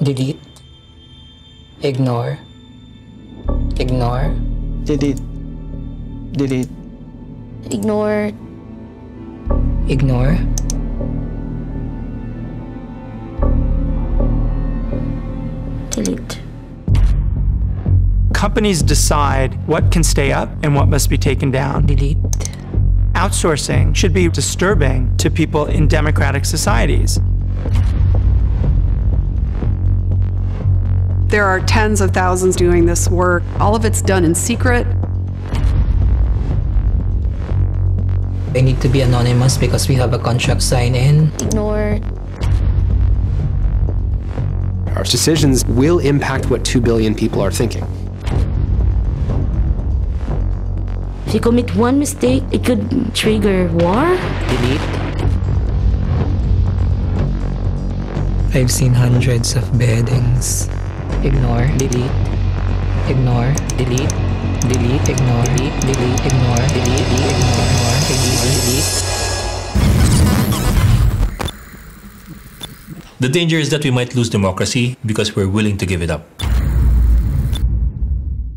Delete. Ignore. Ignore. Delete. Delete. Ignore. Ignore. Delete. Companies decide what can stay up and what must be taken down. Delete. Outsourcing should be disturbing to people in democratic societies. There are tens of thousands doing this work. All of it's done in secret. They need to be anonymous because we have a contract sign in. Ignore. Our decisions will impact what 2 billion people are thinking. If you commit one mistake, it could trigger war. Delete. I've seen hundreds of beheadings. Ignore. Delete. Ignore. Delete. Delete. Ignore. Delete. Delete. Ignore. Delete. Delete. Ignore. Delete. Delete. The danger is that we might lose democracy because we're willing to give it up.